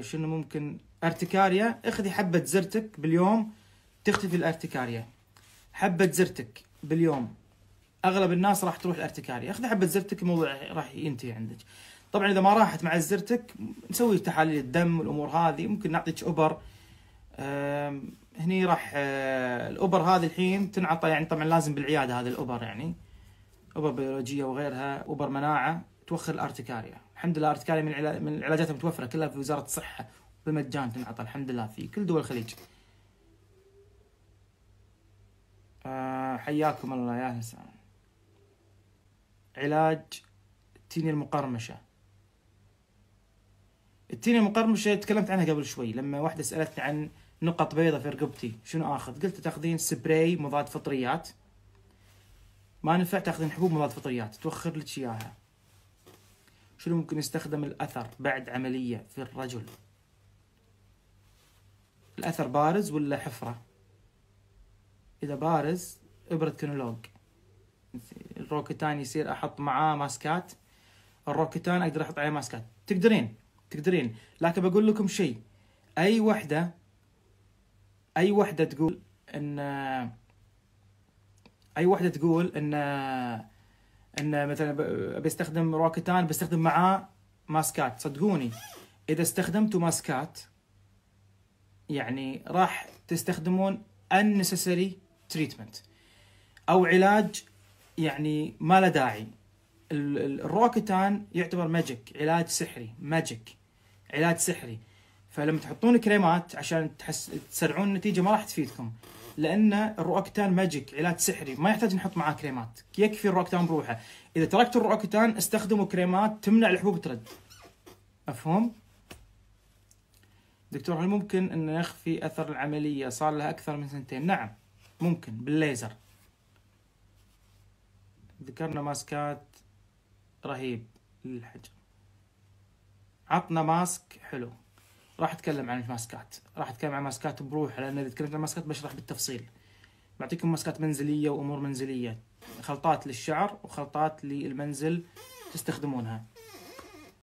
شنو ممكن؟ ارتكاريا اخذي حبة Zyrtec باليوم تختفي الارتكاريا حبة Zyrtec باليوم أغلب الناس راح تروح الارتكاريا اخذي حبة Zyrtec الموضوع راح ينتهي عندك. طبعا إذا ما راحت مع Zyrtec نسوي تحاليل الدم والأمور هذه. ممكن نعطيك ابر هني راح أه، الابر هذه الحين تنعطى يعني طبعا لازم بالعيادة هذه الابر يعني ابر بيولوجية وغيرها ابر مناعة. توخر الارتكاريا الحمد لله الارتكاريا من من العلاجات المتوفرة كلها في وزارة الصحة بمجان تنعطى الحمد لله في كل دول الخليج. آه، حياكم الله يا وسهلا علاج التينيا المقرمشة. التينيا المقرمشة تكلمت عنها قبل شوي لما واحدة سألتني عن نقط بيضة في رقبتي شنو آخذ؟ قلت تاخذين سبراي مضاد فطريات. ما نفع تاخذين حبوب مضاد فطريات توخر لك إياها. شنو ممكن يستخدم الأثر بعد عملية في الرجل؟ الأثر بارز ولا حفرة؟ إذا بارز إبرة Kenalog الروكتان يصير أحط معاه ماسكات. الروكتان أقدر أحط عليه ماسكات. تقدرين تقدرين. لكن بقول لكم شيء. أي وحدة أي وحدة تقول إن أي وحدة تقول إن إن مثلا بستخدم روكتان بستخدم معاه ماسكات. صدقوني إذا استخدمتوا ماسكات يعني راح تستخدمون unnecessary treatment. أو علاج يعني ما له داعي. ال- ال- الروكتان يعتبر magic علاج سحري magic علاج سحري. فلما تحطون كريمات عشان تحس تسرعون النتيجة ما راح تفيدكم. لأن الروكتان ماجيك علاج سحري ما يحتاج نحط معاه كريمات. يكفي الروكتان بروحه. إذا تركتوا الروكتان استخدموا كريمات تمنع الحبوب ترد. مفهوم؟ دكتور هل ممكن أن نخفي أثر العملية؟ صار لها أكثر من سنتين. نعم ممكن. بالليزر. ذكرنا ماسكات رهيب للحجر عطنا ماسك حلو. راح أتكلم عن الماسكات. راح أتكلم عن ماسكات بروحها لأن إذا تكلمت عن ماسكات بشرح بالتفصيل. بعطيكم ماسكات منزلية وأمور منزلية. خلطات للشعر وخلطات للمنزل تستخدمونها.